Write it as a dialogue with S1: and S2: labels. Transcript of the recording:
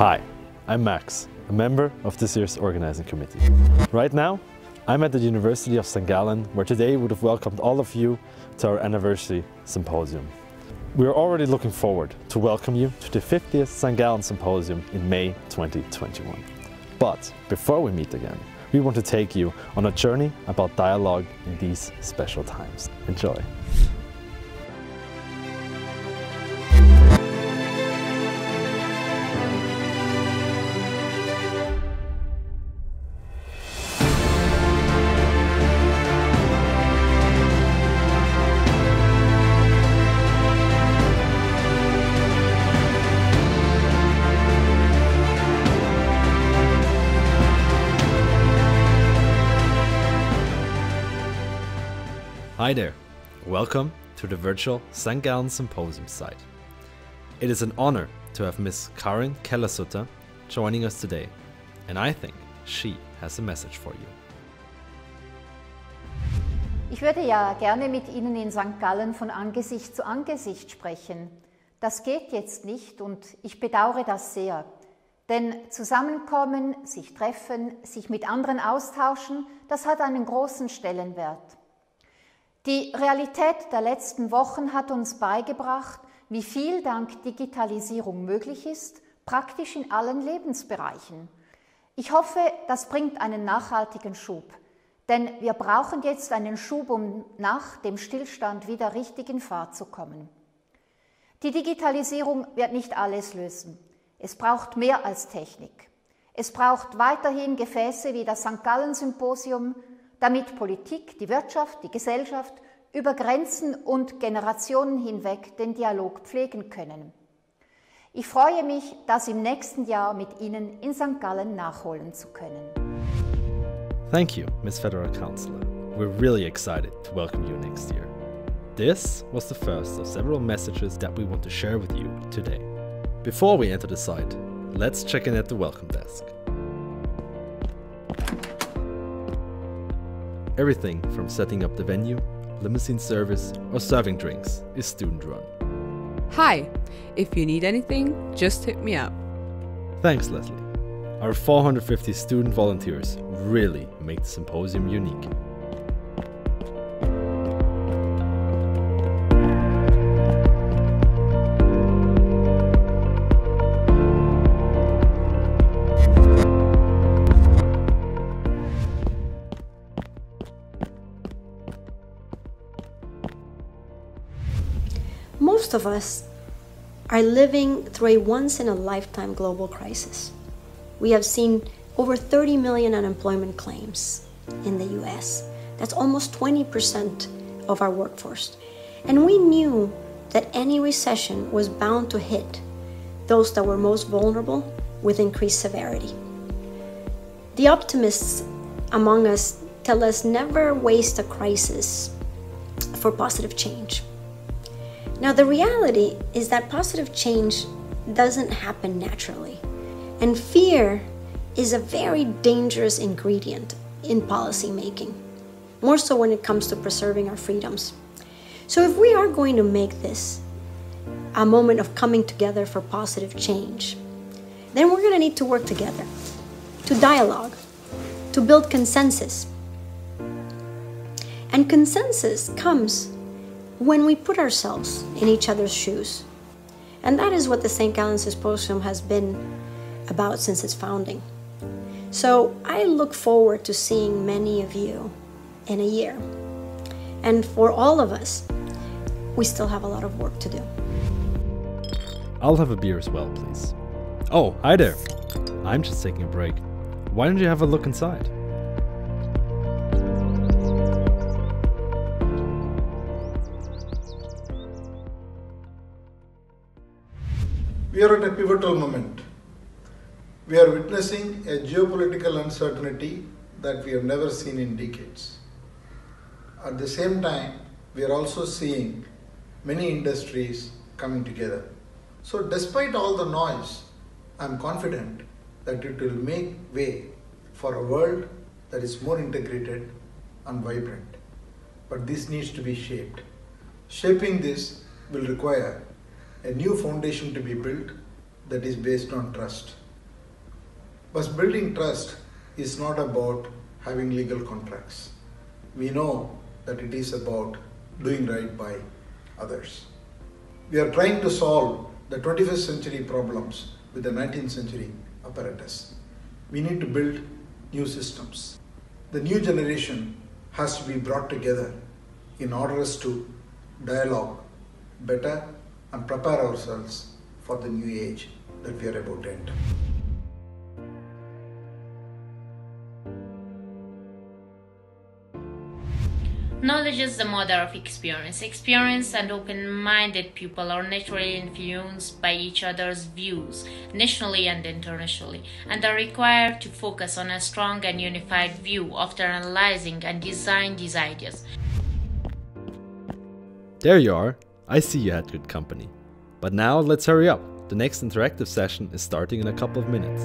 S1: Hi, I'm Max, a member of this year's organizing committee. Right now, I'm at the University of St. Gallen, where today would have welcomed all of you to our anniversary symposium. We are already looking forward to welcome you to the 50th St. Gallen Symposium in May 2021. But before we meet again, we want to take you on a journey about dialogue in these special times. Enjoy. Hi there, welcome to the virtual St. Gallen Symposium site. It is an honor to have Miss Karin Kellersutter joining us today, and I think she has a message for you.
S2: Ich würde ja gerne mit Ihnen in St. Gallen von Angesicht zu Angesicht sprechen. Das geht jetzt nicht und ich bedauere das sehr. Denn zusammenkommen, sich treffen, sich mit anderen austauschen, das hat einen großen Stellenwert. Die Realität der letzten Wochen hat uns beigebracht, wie viel dank Digitalisierung möglich ist, praktisch in allen Lebensbereichen. Ich hoffe, das bringt einen nachhaltigen Schub, denn wir brauchen jetzt einen Schub, um nach dem Stillstand wieder richtig in Fahrt zu kommen. Die Digitalisierung wird nicht alles lösen. Es braucht mehr als Technik. Es braucht weiterhin Gefäße wie das St. Gallen Symposium, damit Politik, die Wirtschaft, die Gesellschaft über Grenzen und Generationen hinweg den Dialog pflegen können. Ich freue mich, das im nächsten Jahr mit Ihnen in St. Gallen nachholen zu können.
S1: Thank you, Ms. Federal Councillor. We're really excited to welcome you next year. This was the first of several messages that we want to share with you today. Before we enter the site, let's check in at the welcome desk. Everything from setting up the venue, limousine service, or serving drinks is student run.
S3: Hi, if you need anything, just hit me up.
S1: Thanks, Leslie. Our 450 student volunteers really make the symposium unique.
S4: Most of us are living through a once in a lifetime global crisis. We have seen over 30 million unemployment claims in the US. That's almost 20% of our workforce. And we knew that any recession was bound to hit those that were most vulnerable with increased severity. The optimists among us tell us never waste a crisis for positive change. Now, the reality is that positive change doesn't happen naturally. And fear is a very dangerous ingredient in policy making, more so when it comes to preserving our freedoms. So, if we are going to make this a moment of coming together for positive change, then we're going to need to work together, to dialogue, to build consensus. And consensus comes when we put ourselves in each other's shoes. And that is what the St. Gallen Symposium has been about since its founding. So I look forward to seeing many of you in a year. And for all of us, we still have a lot of work to do.
S1: I'll have a beer as well, please. Oh, hi there. I'm just taking a break. Why don't you have a look inside?
S5: We are at a pivotal moment. We are witnessing a geopolitical uncertainty that we have never seen in decades. At the same time, we are also seeing many industries coming together. So, despite all the noise, I am confident that it will make way for a world that is more integrated and vibrant. But this needs to be shaped. Shaping this will require a new foundation to be built that is based on trust. But building trust is not about having legal contracts. We know that it is about doing right by others. We are trying to solve the 21st century problems with the 19th century apparatus. We need to build new systems. The new generation has to be brought together in order to dialogue better and prepare ourselves for the new age that we are about to enter.
S6: Knowledge is the mother of experience. Experienced and open minded people are naturally influenced by each other's views, nationally and internationally, and are required to focus on a strong and unified view after analyzing and design these ideas.
S1: There you are. I see you had good company. But now let's hurry up. The next interactive session is starting in a couple of minutes.